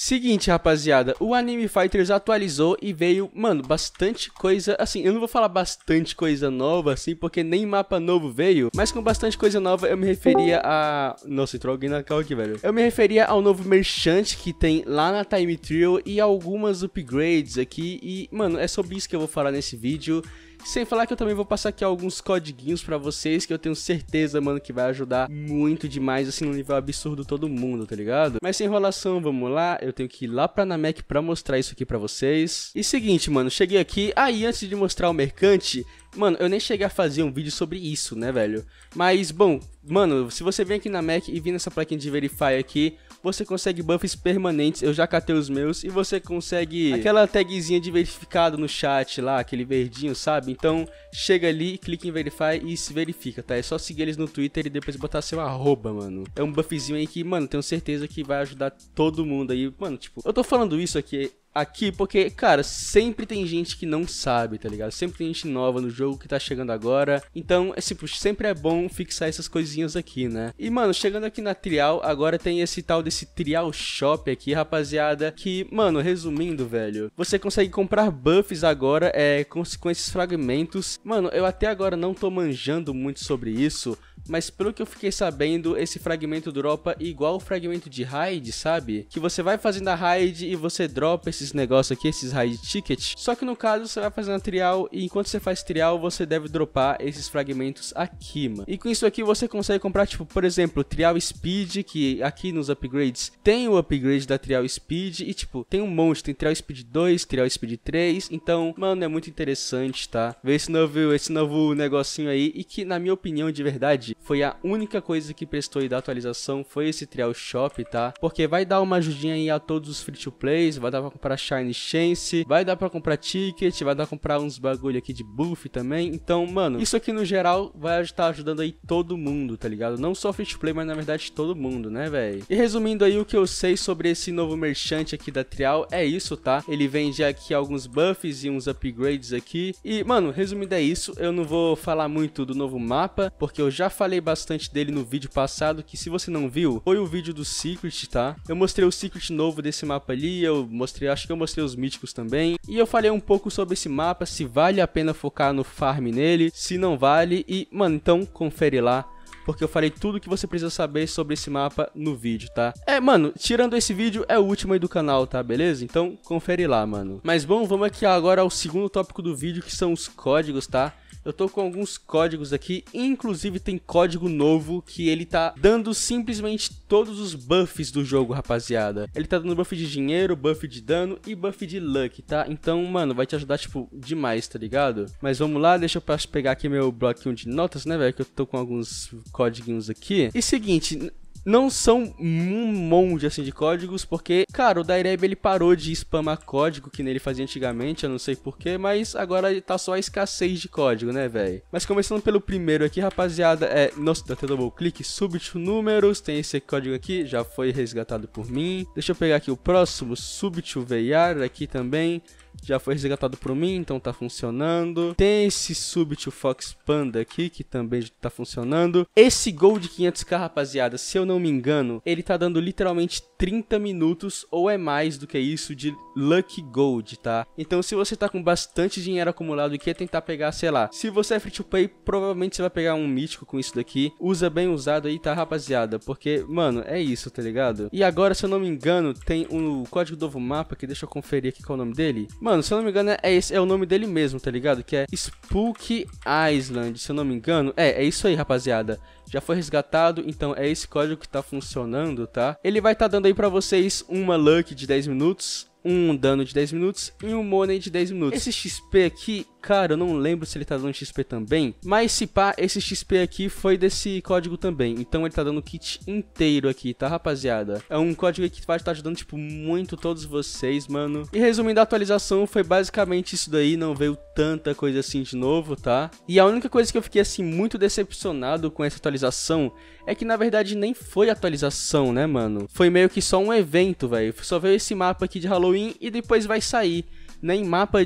Seguinte, rapaziada, o Anime Fighters atualizou e veio, mano, bastante coisa, assim, eu não vou falar bastante coisa nova, assim, porque nem mapa novo veio, mas com bastante coisa nova eu me referia a... Nossa, entrou alguém na cal aqui, velho. Eu me referia ao novo merchant que tem lá na Time Trio e algumas upgrades aqui e, mano, é sobre isso que eu vou falar nesse vídeo. Sem falar que eu também vou passar aqui alguns codiguinhos pra vocês que eu tenho certeza, mano, que vai ajudar muito demais, assim, no nível absurdo todo mundo, tá ligado? Mas sem enrolação, vamos lá. Eu tenho que ir lá pra Namek pra mostrar isso aqui pra vocês. E seguinte, mano, cheguei aqui. Aí, antes de mostrar o mercante, Mano, eu nem cheguei a fazer um vídeo sobre isso, né, velho? Mas, bom, mano, se você vem aqui na Mac e vir nessa plaquinha de Verify aqui, você consegue buffs permanentes, eu já catei os meus, e você consegue aquela tagzinha de verificado no chat lá, aquele verdinho, sabe? Então, chega ali, clica em Verify e se verifica, tá? É só seguir eles no Twitter e depois botar seu arroba, mano. É um buffzinho aí que, mano, tenho certeza que vai ajudar todo mundo aí. Mano, tipo, eu tô falando isso aqui aqui porque, cara, sempre tem gente que não sabe, tá ligado? Sempre tem gente nova no jogo que tá chegando agora. Então, é tipo, sempre é bom fixar essas coisinhas aqui, né? E, mano, chegando aqui na Trial, agora tem esse tal desse Trial Shop aqui, rapaziada, que, mano, resumindo, velho, você consegue comprar buffs agora é, com, com esses fragmentos. Mano, eu até agora não tô manjando muito sobre isso, mas pelo que eu fiquei sabendo, esse fragmento dropa igual o fragmento de raid, sabe? Que você vai fazendo a raid e você dropa esses negócios aqui, esses raid tickets. Só que no caso, você vai fazendo a trial e enquanto você faz trial, você deve dropar esses fragmentos aqui, mano. E com isso aqui você consegue comprar, tipo, por exemplo, trial speed, que aqui nos upgrades tem o upgrade da trial speed e, tipo, tem um monte, tem trial speed 2, trial speed 3. Então, mano, é muito interessante, tá? Ver esse novo, esse novo negocinho aí e que, na minha opinião, de verdade, foi a única coisa que prestou aí da atualização, foi esse Trial Shop, tá? Porque vai dar uma ajudinha aí a todos os free-to-plays, vai dar pra comprar Shine Chance, vai dar pra comprar ticket, vai dar pra comprar uns bagulho aqui de buff também. Então, mano, isso aqui no geral vai estar ajudando aí todo mundo, tá ligado? Não só free-to-play, mas na verdade todo mundo, né, velho? E resumindo aí o que eu sei sobre esse novo merchant aqui da Trial, é isso, tá? Ele vende aqui alguns buffs e uns upgrades aqui. E, mano, resumindo é isso, eu não vou falar muito do novo mapa, porque eu já falei bastante dele no vídeo passado, que se você não viu, foi o vídeo do Secret, tá? Eu mostrei o Secret novo desse mapa ali, eu mostrei, acho que eu mostrei os míticos também, e eu falei um pouco sobre esse mapa, se vale a pena focar no farm nele, se não vale, e, mano, então confere lá porque eu falei tudo que você precisa saber sobre esse mapa no vídeo, tá? É, mano, tirando esse vídeo, é o último aí do canal, tá? Beleza? Então, confere lá, mano. Mas bom, vamos aqui agora ao segundo tópico do vídeo, que são os códigos, tá? Eu tô com alguns códigos aqui, inclusive tem código novo que ele tá dando simplesmente todos os buffs do jogo, rapaziada. Ele tá dando buff de dinheiro, buff de dano e buff de luck, tá? Então, mano, vai te ajudar, tipo, demais, tá ligado? Mas vamos lá, deixa eu pegar aqui meu bloquinho de notas, né, velho? Que eu tô com alguns códigos aqui. E seguinte, não são um monte assim de códigos, porque, cara, o Daireb ele parou de spamar código que nele fazia antigamente, eu não sei porquê, mas agora tá só a escassez de código, né, velho? Mas começando pelo primeiro aqui, rapaziada, é. Nossa, dá até double clique, Subtil Números, tem esse código aqui, já foi resgatado por mim. Deixa eu pegar aqui o próximo, Subtil VR aqui também já foi resgatado por mim, então tá funcionando. Tem esse Subtil Fox Panda aqui, que também tá funcionando. Esse Gold 500k, rapaziada, se eu não me engano, ele tá dando literalmente 30 minutos ou é mais do que isso de Lucky Gold, tá? Então se você tá com bastante dinheiro acumulado e quer tentar pegar, sei lá, se você é free to play, provavelmente você vai pegar um mítico com isso daqui. Usa bem usado aí, tá, rapaziada? Porque, mano, é isso, tá ligado? E agora, se eu não me engano, tem um código do novo mapa, que deixa eu conferir aqui qual é o nome dele. Mano, se eu não me engano, é, esse, é o nome dele mesmo, tá ligado? Que é Spook Island, se eu não me engano. É, é isso aí, rapaziada. Já foi resgatado, então é esse código que tá funcionando, tá? Ele vai estar tá dando aí pra vocês uma luck de 10 minutos, um dano de 10 minutos e um money de 10 minutos. Esse XP aqui Cara, eu não lembro se ele tá dando XP também. Mas se pá, esse XP aqui foi desse código também. Então ele tá dando kit inteiro aqui, tá, rapaziada? É um código que vai estar ajudando, tipo, muito todos vocês, mano. E resumindo a atualização, foi basicamente isso daí. Não veio tanta coisa assim de novo, tá? E a única coisa que eu fiquei, assim, muito decepcionado com essa atualização é que, na verdade, nem foi atualização, né, mano? Foi meio que só um evento, velho. Só veio esse mapa aqui de Halloween e depois vai sair. Nem mapa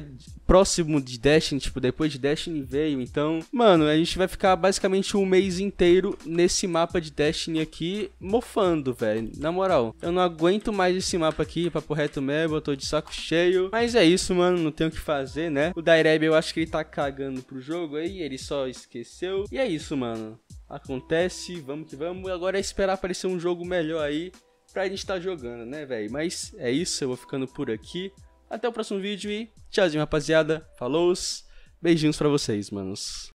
próximo de Destiny, tipo, depois de Destiny veio. Então, mano, a gente vai ficar basicamente um mês inteiro nesse mapa de Destiny aqui, mofando, velho. Na moral, eu não aguento mais esse mapa aqui, papo reto mesmo, eu tô de saco cheio. Mas é isso, mano, não tem o que fazer, né? O Daireb, eu acho que ele tá cagando pro jogo aí, ele só esqueceu. E é isso, mano. Acontece, vamos que vamos. Agora é esperar aparecer um jogo melhor aí pra gente estar tá jogando, né, velho? Mas é isso, eu vou ficando por aqui. Até o próximo vídeo e tchauzinho, rapaziada. Falou, beijinhos pra vocês, manos.